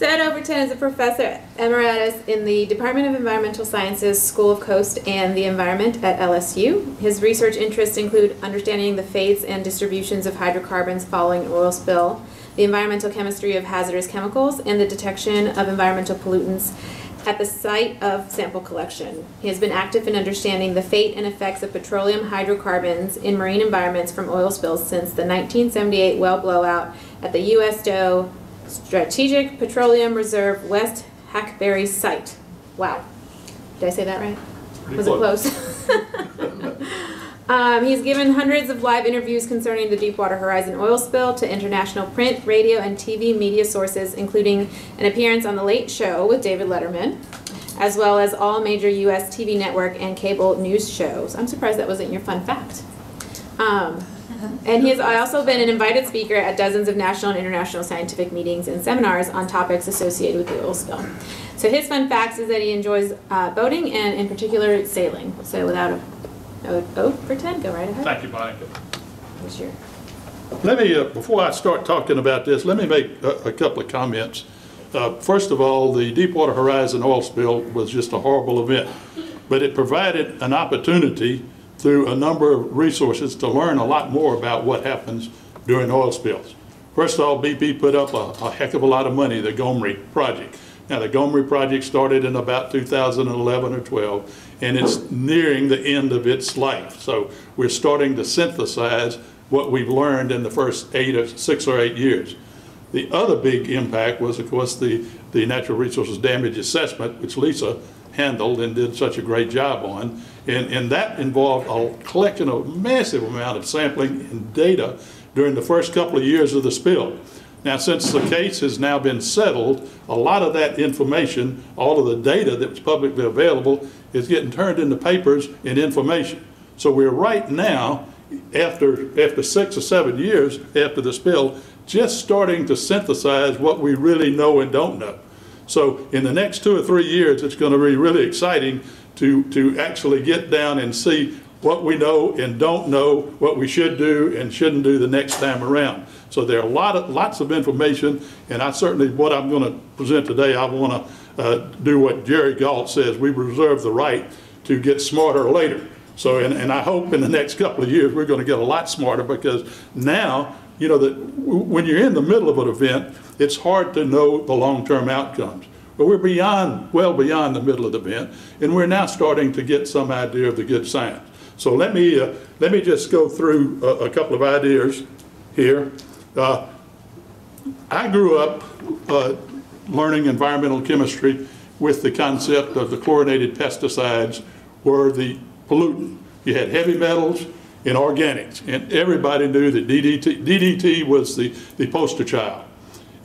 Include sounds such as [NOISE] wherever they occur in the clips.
So Overton is a professor emeritus in the Department of Environmental Sciences School of Coast and the Environment at LSU. His research interests include understanding the fates and distributions of hydrocarbons following an oil spill, the environmental chemistry of hazardous chemicals, and the detection of environmental pollutants at the site of sample collection. He has been active in understanding the fate and effects of petroleum hydrocarbons in marine environments from oil spills since the 1978 well blowout at the U.S. DOE Strategic Petroleum Reserve West Hackberry site. Wow. Did I say that right? Pretty Was it close? [LAUGHS] Um, he's given hundreds of live interviews concerning the Deepwater Horizon oil spill to international print, radio, and TV media sources, including an appearance on The Late Show with David Letterman, as well as all major U.S. TV network and cable news shows. I'm surprised that wasn't your fun fact. Um, and he has also been an invited speaker at dozens of national and international scientific meetings and seminars on topics associated with the oil spill. So his fun facts is that he enjoys uh, boating and in particular sailing. So without a Oh, oh, pretend, go right ahead. Thank you, Monica. Here's your- Let me, uh, before I start talking about this, let me make a, a couple of comments. Uh, First of all, the Deepwater Horizon oil spill was just a horrible event, but it provided an opportunity through a number of resources to learn a lot more about what happens during oil spills. First of all, BP put up a, a heck of a lot of money, the GoMRI project. Now, the GoMRI project started in about 2011 or 12, and it's nearing the end of its life. So we're starting to synthesize what we've learned in the first eight or six or eight years. The other big impact was, of course, the, the natural resources damage assessment, which Lisa handled and did such a great job on. And, and that involved a collection of massive amount of sampling and data during the first couple of years of the spill. Now, since the case has now been settled, a lot of that information, all of the data that was publicly available, is getting turned into papers and information. So we're right now, after, after six or seven years after the spill, just starting to synthesize what we really know and don't know. So in the next two or three years, it's going to be really exciting to, to actually get down and see what we know and don't know, what we should do and shouldn't do the next time around. So there are a lot of, lots of information, and I certainly, what I'm going to present today, I want to uh, do what Jerry Galt says, we reserve the right to get smarter later. So, and, and I hope in the next couple of years, we're going to get a lot smarter because now, you know, that when you're in the middle of an event, it's hard to know the long-term outcomes. But we're beyond, well beyond the middle of the event, and we're now starting to get some idea of the good science. So let me, uh, let me just go through a, a couple of ideas here. Uh, I grew up uh, learning environmental chemistry with the concept of the chlorinated pesticides were the pollutant. You had heavy metals and organics, and everybody knew that DDT, DDT was the, the poster child.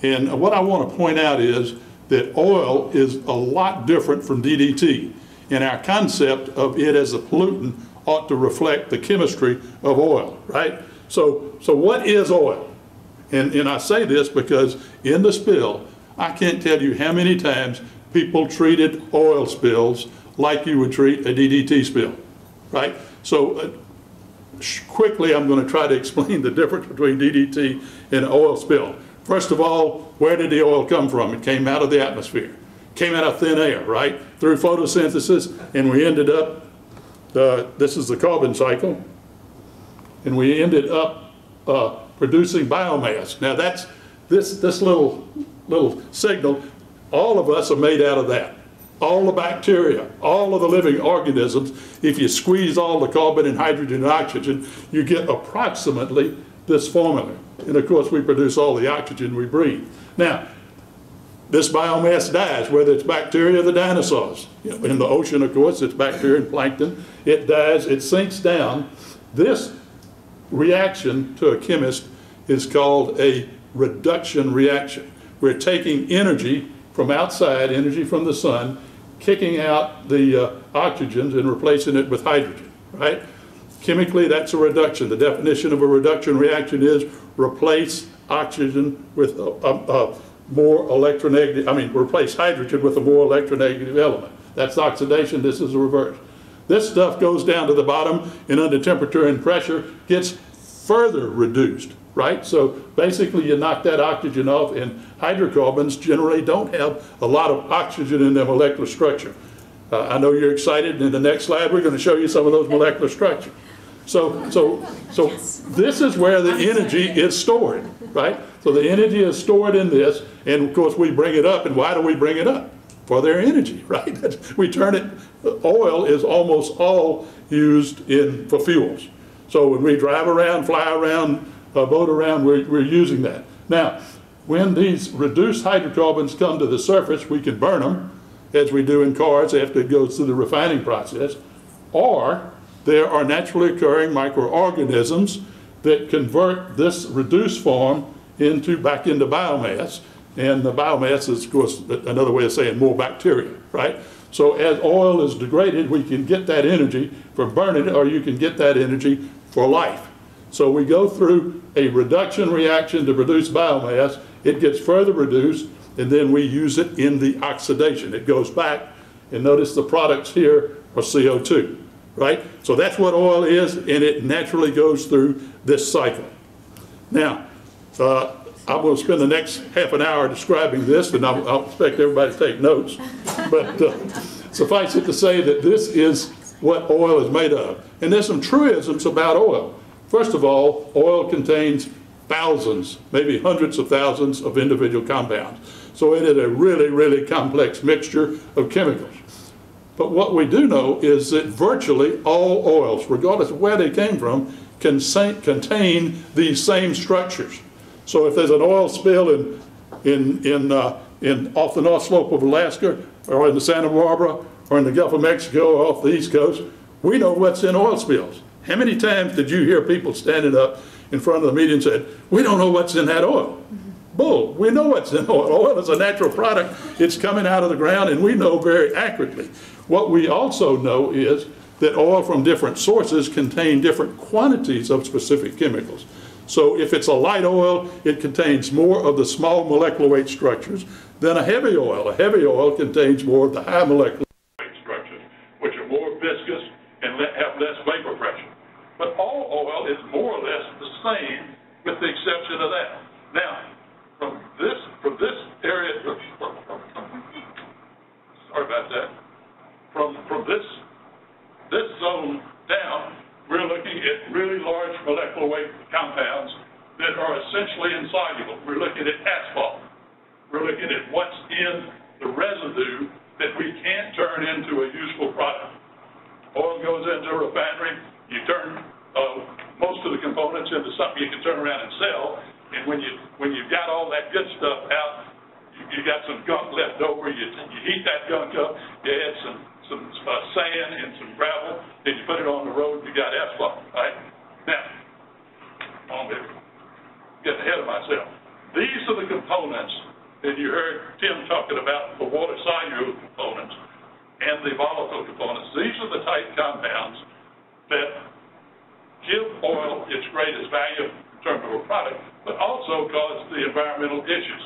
And what I want to point out is that oil is a lot different from DDT, and our concept of it as a pollutant ought to reflect the chemistry of oil, right? So, so what is oil? And, and I say this because in the spill, I can't tell you how many times people treated oil spills like you would treat a DDT spill, right? So uh, quickly, I'm going to try to explain the difference between DDT and oil spill. First of all, where did the oil come from? It came out of the atmosphere, came out of thin air, right? Through photosynthesis, and we ended up, uh, this is the carbon cycle, and we ended up uh, producing biomass. Now that's, this, this little, little signal, all of us are made out of that. All the bacteria, all of the living organisms, if you squeeze all the carbon and hydrogen and oxygen, you get approximately this formula. And of course, we produce all the oxygen we breathe. Now, this biomass dies, whether it's bacteria or the dinosaurs. In the ocean, of course, it's bacteria and plankton. It dies, it sinks down. This reaction to a chemist is called a reduction reaction. We're taking energy from outside, energy from the sun, kicking out the uh, oxygens and replacing it with hydrogen, right? Chemically, that's a reduction. The definition of a reduction reaction is replace oxygen with a, a, a more electronegative, I mean, replace hydrogen with a more electronegative element. That's oxidation, this is the reverse. This stuff goes down to the bottom and under temperature and pressure gets further reduced, right? So basically, you knock that oxygen off, and hydrocarbons generally don't have a lot of oxygen in their molecular structure. Uh, I know you're excited. And in the next slide, we're going to show you some of those molecular structures. So, so, so this is where the energy is stored, right? So the energy is stored in this, and of course, we bring it up. And why do we bring it up? For their energy, [LAUGHS] right? [LAUGHS] we turn it, oil is almost all used in, for fuels. So when we drive around, fly around, uh, boat around, we're, we're using that. Now, when these reduced hydrocarbons come to the surface, we can burn them, as we do in cars after it goes through the refining process, or there are naturally occurring microorganisms that convert this reduced form into back into biomass. And the biomass is, of course, another way of saying more bacteria, right? So as oil is degraded, we can get that energy from burning it, or you can get that energy for life. So we go through a reduction reaction to produce biomass. It gets further reduced, and then we use it in the oxidation. It goes back, and notice the products here are CO2, right? So that's what oil is, and it naturally goes through this cycle. Now, uh, I'm going to spend the next half an hour describing this, and I'll, I'll expect everybody to take notes. But uh, suffice it to say that this is what oil is made of. And there's some truisms about oil. First of all, oil contains thousands, maybe hundreds of thousands of individual compounds. So it is a really, really complex mixture of chemicals. But what we do know is that virtually all oils, regardless of where they came from, can contain these same structures. So if there's an oil spill in, in, in, uh, in off the north slope of Alaska, or in the Santa Barbara, or in the Gulf of Mexico, or off the East Coast, we know what's in oil spills. How many times did you hear people standing up in front of the media and said, we don't know what's in that oil? Bull, we know what's in oil. Oil is a natural product. It's coming out of the ground, and we know very accurately. What we also know is that oil from different sources contain different quantities of specific chemicals. So if it's a light oil, it contains more of the small molecular weight structures than a heavy oil. A heavy oil contains more of the high molecular weight structures, which are more viscous and have less vapor pressure. But all oil is more or less the same with the exception of that. Now, from this, from this area, sorry about that, from, from this, this zone down, we're looking at really large molecular weight compounds that are essentially insoluble. We're looking at asphalt. We're looking at what's in the residue that we can't turn into a useful product. Oil goes into a refinery, you turn uh, most of the components into something you can turn around and sell, and when you when you've got all that good stuff out, you, you got some gunk left over. You you heat that gunk up, you add some some uh, sand and some gravel, then you put it on the road, you got asphalt, right? Now, on there, getting ahead of myself. These are the components that you heard Tim talking about, the water soluble components and the volatile components. These are the type compounds that give oil its greatest value in terms of a product, but also cause the environmental issues.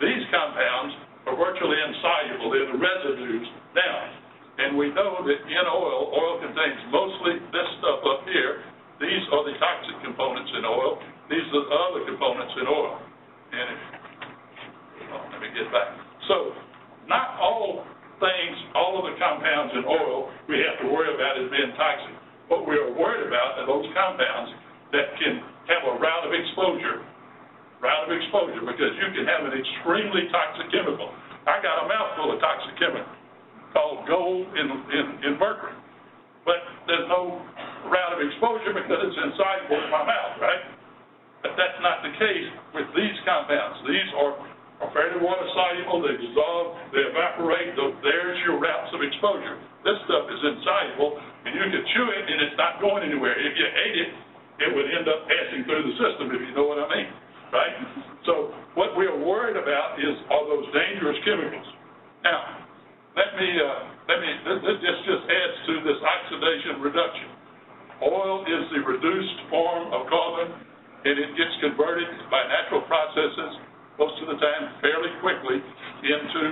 These compounds are virtually insoluble. They're the residues now. And we know that in oil, oil contains mostly this stuff up here. These are the toxic components in oil. These are the other components in oil. And if, oh, let me get back. So, not all things, all of the compounds in oil we have to worry about as being toxic. What we are worried about are those compounds that can have a route of exposure, route of exposure, because you can have an extremely toxic chemical. I got a mouthful of toxic chemical called gold in, in, in mercury. But there's no route of exposure because it's inside in my mouth, right? But that's not the case with these compounds. These are, are fairly water soluble, they dissolve, they evaporate, there's your routes of exposure. This stuff is insoluble, and you can chew it and it's not going anywhere. If you ate it, it would end up passing through the system, if you know what I mean, right? So what we are worried about is are those dangerous chemicals. Now, let me, uh, let me, this, this just adds to this oxidation reduction. Oil is the reduced form of carbon, and it gets converted by natural processes, most of the time fairly quickly, into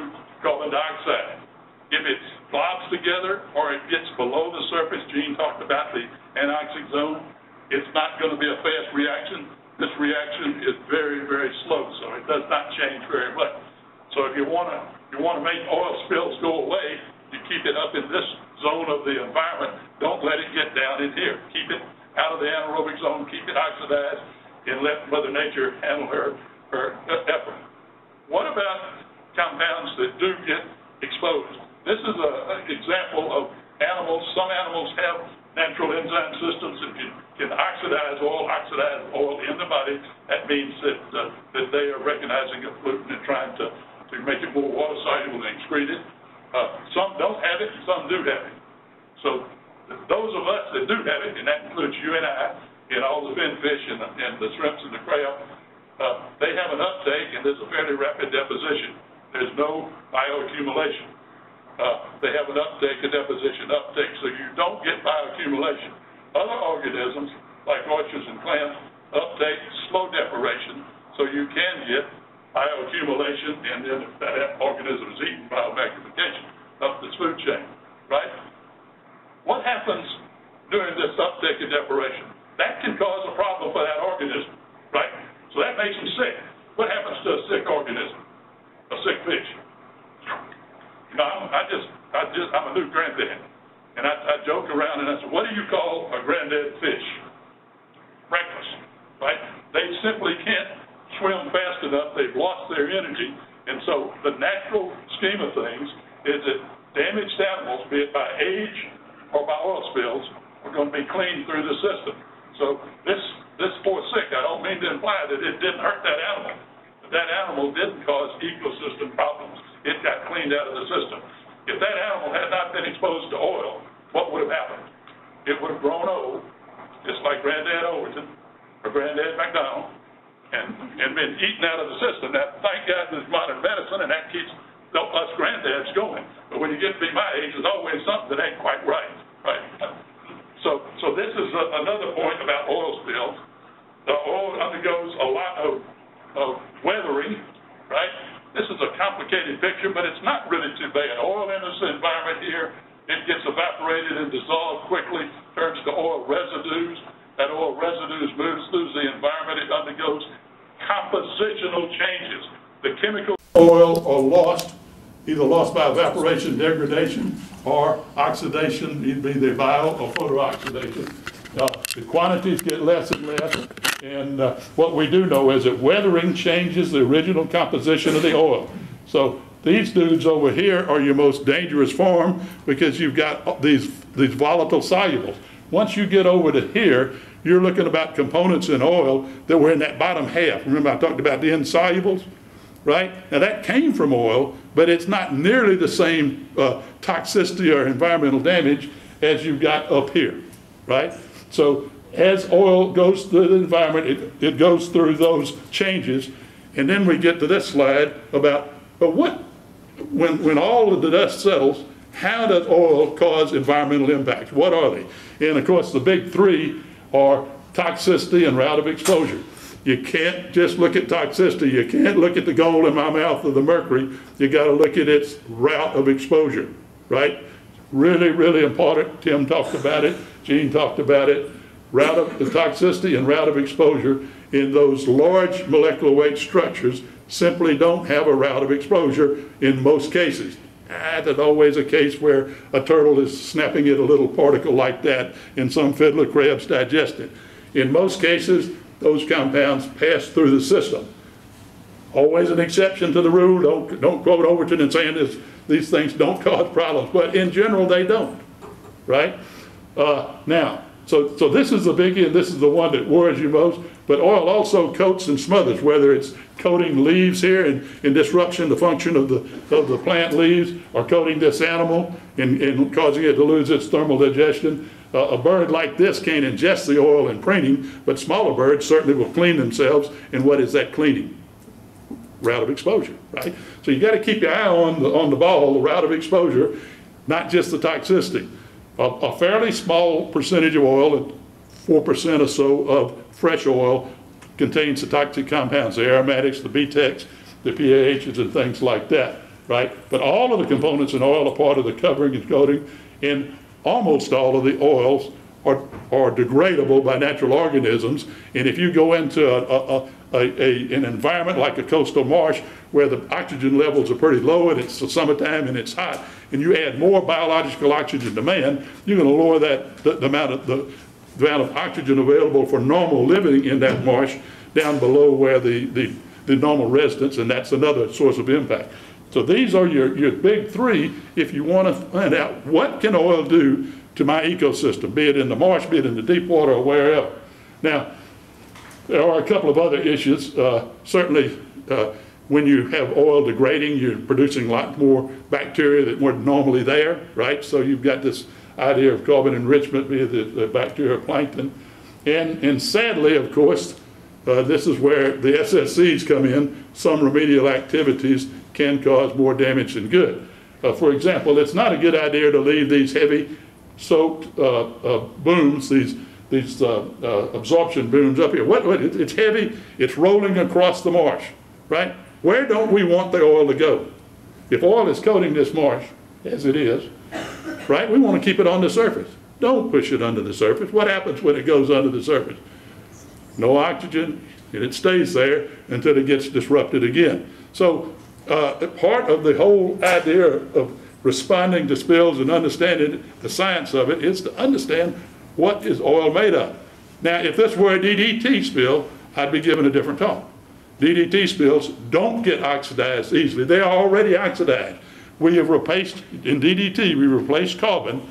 carbon dioxide. If it blobs together or it gets below the surface, Gene talked about the anoxic zone, it's not going to be a fast reaction. this reaction is very, very slow, so it does not change very much. So if you want to, you want to make oil spills go away, you keep it up in this zone of the environment. Don't let it get down in here. Keep it out of the anaerobic zone, keep it oxidized, and let Mother Nature handle her, her effort. What about compounds that do get exposed? This is an example of animals, some animals have natural enzyme systems that can, can oxidize oil, oxidize oil in the body. That means that, uh, that they are recognizing a pollutant and trying to, to make it more water soluble and excrete it. Uh, some don't have it, some do have it. So those of us that do have it, and that includes you and I, and all the finfish and, the- and the shrimps and the crab, uh, they have an uptake and there's a fairly rapid deposition. There's no bioaccumulation. Uh, they have an uptake, a deposition uptake, so you don't get bioaccumulation. Other organisms, like orchids and plants, uptake slow depuration, so you can get bioaccumulation, and then if that organism is eaten, biomagnification up the food chain, right? What happens during this uptake of depuration? That can cause a problem for that organism, right? So that makes them sick. What happens to a sick organism? A sick fish? You know, I'm, I just, I just, I'm a new granddad. And I, I joke around and I say, what do you call a granddad fish? Breakfast, right? They simply can't swim fast enough. They've lost their energy. And so the natural scheme of things is that damaged animals, be it by age or by oil spills, are going to be cleaned through the system. So this, this poor sick, I don't mean to imply that it didn't hurt that animal. That animal didn't cause ecosystem problems. It got cleaned out of the system. If that animal had not been exposed to oil, what would have happened? It would have grown old, just like Granddad Overton or Granddad McDonald, and, and been eaten out of the system. Now, thank God there's modern medicine, and that keeps us granddads going. But when you get to be my age, there's always something that ain't quite right, right? So, so this is a- another point about oil spills. The oil undergoes a lot of, of weathering, right? This is a complicated picture, but it's not really too bad. Oil in this environment here, it gets evaporated and dissolved quickly, turns to oil residues. That oil residues moves through the environment, it undergoes compositional changes. The chemical oil are lost, either lost by evaporation, degradation, or oxidation, either be bio or photooxidation. Uh, The quantities get less and less, and uh, what we do know is that weathering changes the original composition of the oil. So these dudes over here are your most dangerous form because you've got these, these volatile solubles. Once you get over to here, you're looking about components in oil that were in that bottom half. Remember I talked about the insolubles? Right? Now, that came from oil, but it's not nearly the same uh, toxicity or environmental damage as you've got up here, right? So as oil goes through the environment, it, it goes through those changes. And then we get to this slide about, but what, when, when all of the dust settles, how does oil cause environmental impacts? What are they? And of course, the big three are toxicity and route of exposure. You can't just look at toxicity. You can't look at the gold in my mouth or the mercury. You got to look at its route of exposure, right? Really, really important. Tim talked about it. Gene talked about it. Route of the toxicity and route of exposure in those large molecular weight structures simply don't have a route of exposure in most cases. Ah, always a case where a turtle is snapping at a little particle like that and some fiddler crab's digest it. In most cases, those compounds pass through the system. Always an exception to the rule. Don't, don't quote Overton and saying this, these things don't [LAUGHS] cause problems, but in general, they don't, right? Uh, now, so, so this is the biggie, and this is the one that worries you most, but oil also coats and smothers, whether it's coating leaves here and, and disruption the function of the, of the plant leaves, or coating this animal and, and causing it to lose its thermal digestion. Uh, a bird like this can't ingest the oil in preening, but smaller birds certainly will clean themselves, and what is that cleaning? route of exposure, right? So you got to keep your eye on the, on the ball, the route of exposure, not just the toxicity. A, a fairly small percentage of oil, four percent or so of fresh oil, contains the toxic compounds, the aromatics, the BTEX, the PAHs, and things like that, right? But all of the components in oil are part of the covering and coating, and almost all of the oils are, are degradable by natural organisms. And if you go into a, a, a, a, an environment like a coastal marsh where the oxygen levels are pretty low and it's the summertime and it's hot, and you add more biological oxygen demand, you're going to lower that the, the amount of the, the amount of oxygen available for normal living in that marsh down below where the, the, the normal residents, and that's another source of impact. So these are your, your big three if you want to find out what can oil do to my ecosystem, be it in the marsh, be it in the deep water or wherever. Now, there are a couple of other issues. Uh, certainly, uh, when you have oil degrading, you're producing a lot more bacteria that weren't normally there, right? So you've got this idea of carbon enrichment via the, the bacteria plankton. And, and sadly, of course, uh, this is where the SSCs come in. Some remedial activities can cause more damage than good. Uh, for example, it's not a good idea to leave these heavy soaked uh, uh booms, these, these uh, uh, absorption booms up here. What, what, it's heavy, it's rolling across the marsh, right? Where don't we want the oil to go? If oil is coating this marsh, as it is, right, we want to keep it on the surface. Don't push it under the surface. What happens when it goes under the surface? No oxygen, and it stays there until it gets disrupted again. So uh, part of the whole idea of responding to spills and understanding the science of it is to understand what is oil made of. Now, if this were a DDT spill, I'd be giving a different talk. DDT spills don't get oxidized easily. They are already oxidized. We have replaced, in DDT, we replaced carbon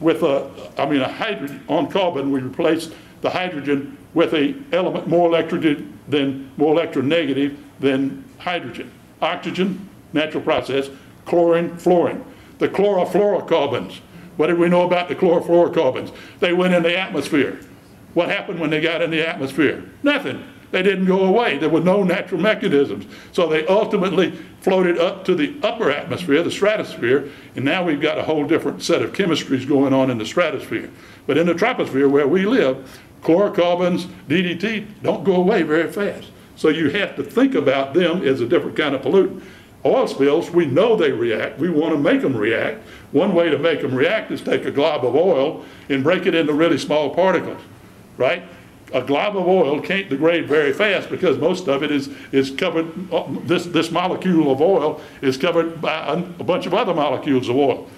with a, I mean, a hydrogen, on carbon, we replaced the hydrogen with a element more than, more electronegative than hydrogen. Oxygen, natural process, chlorine, fluorine. The chlorofluorocarbons. What did we know about the chlorofluorocarbons? They went in the atmosphere. What happened when they got in the atmosphere? Nothing. They didn't go away. There were no natural mechanisms. So they ultimately floated up to the upper atmosphere, the stratosphere, and now we've got a whole different set of chemistries going on in the stratosphere. But in the troposphere where we live, chlorocarbons, DDT don't go away very fast. So you have to think about them as a different kind of pollutant. Oil spills, we know they react. We want to make them react. One way to make them react is take a glob of oil and break it into really small particles, right? A glob of oil can't degrade very fast because most of it is, is covered, uh, this, this molecule of oil is covered by a, a bunch of other molecules of oil.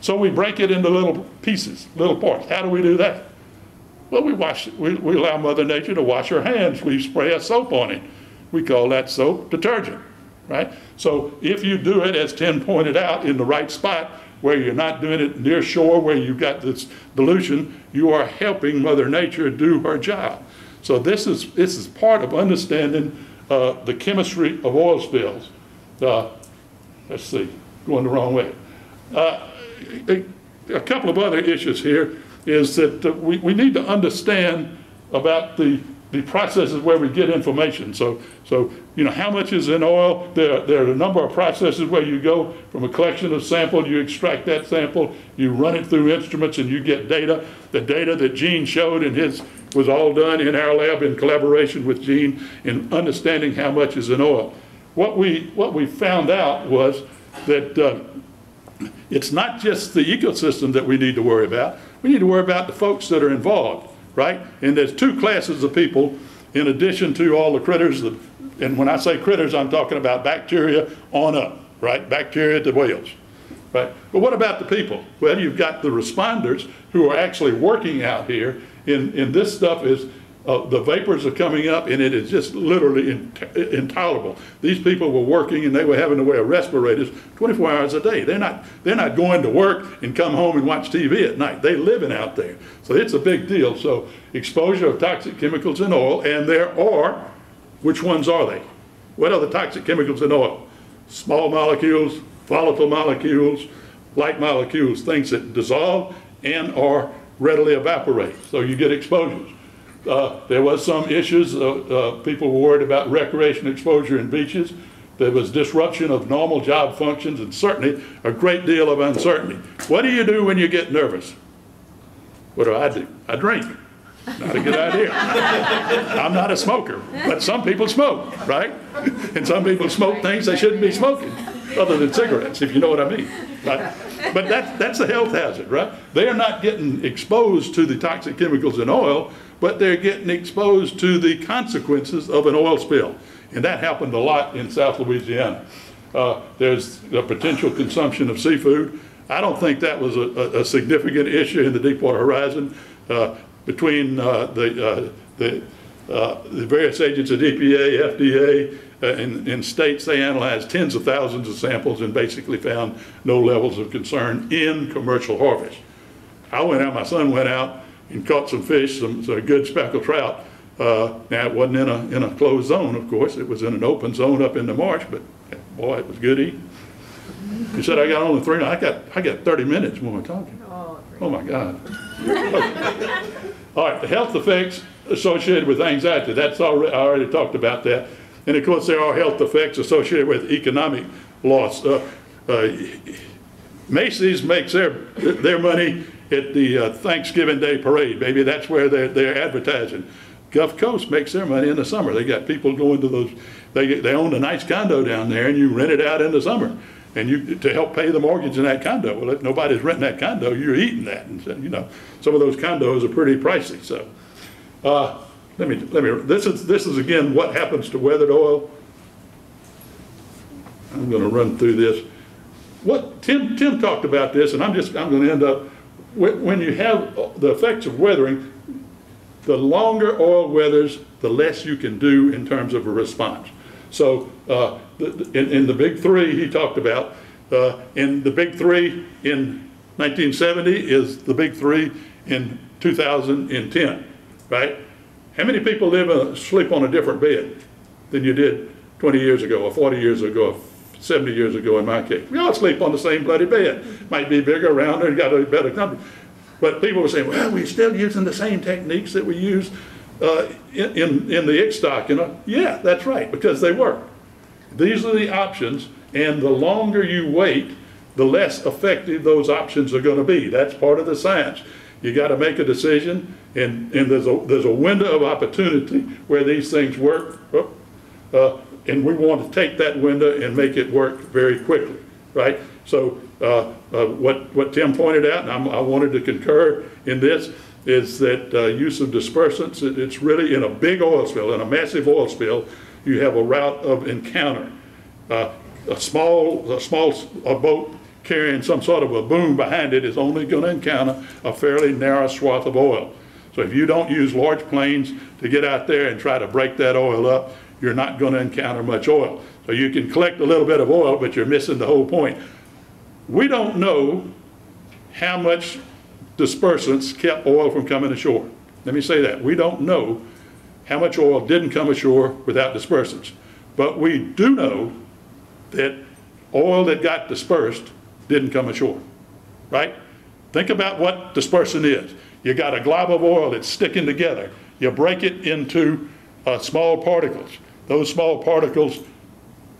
So we break it into little pieces, little parts. How do we do that? Well, we wash, we, we allow Mother Nature to wash her hands. We spray a soap on it. We call that soap detergent, right? So if you do it, as Tim pointed out, in the right spot, where you're not doing it near shore where you've got this dilution, you are helping Mother Nature do her job. So this is, this is part of understanding uh, the chemistry of oil spills. Uh, let's see, going the wrong way. Uh, a, a couple of other issues here is that uh, we, we need to understand about the, the processes where we get information. So, so you know, how much is in oil? There, there are a number of processes where you go from a collection of sample, you extract that sample, you run it through instruments, and you get data. The data that Gene showed in his was all done in our lab in collaboration with Gene in understanding how much is in oil. What we, what we found out was that uh, it's not just the ecosystem that we need to worry about. We need to worry about the folks that are involved, right? And there's two classes of people in addition to all the critters. That, and when I say critters, I'm talking about bacteria on up, right? Bacteria to whales, right? But what about the people? Well, you've got the responders who are actually working out here. And, and this stuff is uh, the vapors are coming up and it is just literally intolerable. These people were working and they were having to wear respirators 24 hours a day. They're not, they're not going to work and come home and watch TV at night. They're living out there. So it's a big deal. So exposure of toxic chemicals in oil, and there are, which ones are they? What are the toxic chemicals in oil? Small molecules, volatile molecules, light molecules, things that dissolve and or readily evaporate. So you get exposures. Uh, there was some issues. Uh, uh, people were worried about recreation exposure in beaches. There was disruption of normal job functions and certainly a great deal of uncertainty. What do you do when you get nervous? What do I do? I drink. Not a good idea. I'm not a smoker, but some people smoke, right? [LAUGHS] And some people smoke things they shouldn't be smoking. Other than cigarettes, if you know what I mean. Right? But that's, that's a health hazard, right? They are not getting exposed to the toxic chemicals in oil, but they're getting exposed to the consequences of an oil spill. And that happened a lot in South Louisiana. Uh, There's a potential consumption of seafood. I don't think that was a, a- a significant issue in the Deepwater Horizon. Uh, Between uh, the, uh, the, uh, the various agents at EPA, FDA, uh, and, and states, they analyzed tens of thousands of samples and basically found no levels of concern in commercial harvest. I went out, my son went out and caught some fish, some, some good speckled trout. Uh, now, it wasn't in a, in a closed zone, of course, it was in an open zone up in the marsh, but boy, it was good eating. He said, I got only three, I got, I got 30 minutes when we're talking. Oh, my God. [LAUGHS] All right, the health effects associated with anxiety, that's already, I already talked about that. And of course, there are health effects associated with economic loss. Uh, uh, Macy's makes their, their money at the uh, Thanksgiving Day Parade. Maybe that's where they're, they're advertising. Gulf Coast makes their money in the summer. They got people going to those, they, they own a nice condo down there and you rent it out in the summer. And you, to help pay the mortgage in that condo. Well, if nobody's renting that condo, you're eating that. And so, you know, some of those condos are pretty pricey, so. Uh, let me, let me, this is, this is again what happens to weathered oil. I'm gonna run through this. What, Tim, Tim talked about this, and I'm just, I'm gonna end up, when, you have the effects of weathering, the longer oil weathers, the less you can do in terms of a response. So, uh, in, in the big three he talked about, uh, in the big three in 1970 is the big three in 2010, right? How many people live, uh, sleep on a different bed than you did 20 years ago, or 40 years ago, or 70 years ago in my case? We all sleep on the same bloody bed. Might be bigger, rounder, got a better company. But people were saying, well, we're still using the same techniques that we used uh, in, in in the stock, you know? Yeah, that's right, because they work. These are the options, and the longer you wait, the less effective those options are gonna be. That's part of the science. You gotta make a decision, and, and there's a, there's a window of opportunity where these things work. Oh, uh, and we want to take that window and make it work very quickly, right? So uh, uh, what, what Tim pointed out, and I'm, I wanted to concur in this, is that uh, use of dispersants, it- it's really in a big oil spill, in a massive oil spill, you have a route of encounter. Uh, A small, a small a boat carrying some sort of a boom behind it is only going to encounter a fairly narrow swath of oil. So if you don't use large planes to get out there and try to break that oil up, you're not going to encounter much oil. So you can collect a little bit of oil, but you're missing the whole point. We don't know how much dispersants kept oil from coming ashore. Let me say that. We don't know how much oil didn't come ashore without dispersants. But we do know that oil that got dispersed didn't come ashore, right? Think about what dispersion is. You got a glob of oil that's sticking together. You break it into uh, small particles. Those small particles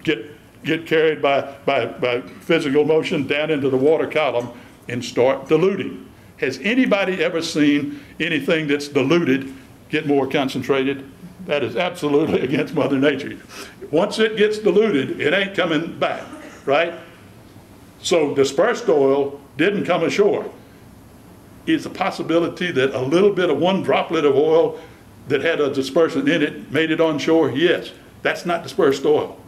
get, get carried by, by, by physical motion down into the water column and start diluting. Has anybody ever seen anything that's diluted get more concentrated? That is absolutely [LAUGHS] against Mother Nature. Once it gets diluted, it ain't coming back, right? So dispersed oil didn't come ashore. It's a possibility that a little bit of one droplet of oil that had a dispersant in it made it on shore? Yes. That's not dispersed oil.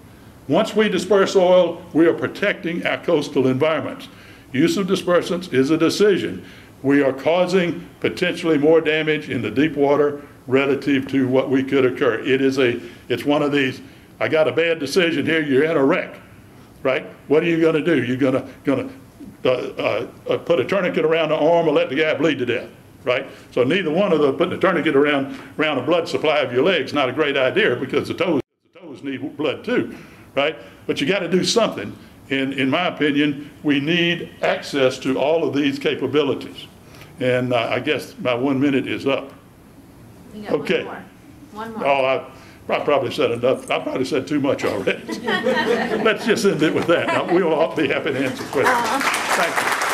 Once we disperse oil, we are protecting our coastal environments. Use of dispersants is a decision. We are causing potentially more damage in the deep water relative to what we could occur. It is a, it's one of these, I got a bad decision here, you're in a wreck, right? What are you gonna do? You're gonna, gonna, uh, uh, uh, put a tourniquet around the arm or let the guy bleed to death, right? So neither one of the, putting a tourniquet around, around the blood supply of your legs, not a great idea because the toes, the toes need blood too, right? But you gotta do something. And in my opinion, we need access to all of these capabilities. And uh, I guess my one minute is up. Got one Okay. more. One more. Oh, I, I probably said enough, I probably said too much already. [LAUGHS] Let's just end it with that. Now, We will all be happy to answer questions. Thank you.